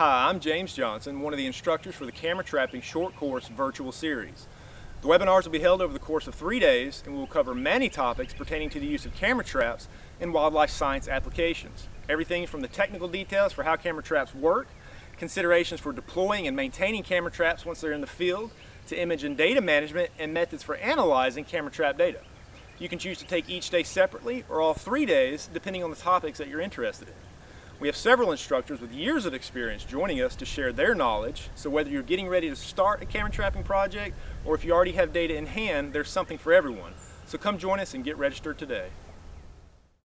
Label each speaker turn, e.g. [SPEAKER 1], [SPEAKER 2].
[SPEAKER 1] Hi, I'm James Johnson, one of the instructors for the Camera Trapping Short Course Virtual Series. The webinars will be held over the course of three days and we will cover many topics pertaining to the use of camera traps in wildlife science applications. Everything from the technical details for how camera traps work, considerations for deploying and maintaining camera traps once they're in the field, to image and data management and methods for analyzing camera trap data. You can choose to take each day separately or all three days depending on the topics that you're interested in. We have several instructors with years of experience joining us to share their knowledge, so whether you're getting ready to start a camera trapping project or if you already have data in hand, there's something for everyone. So come join us and get registered today.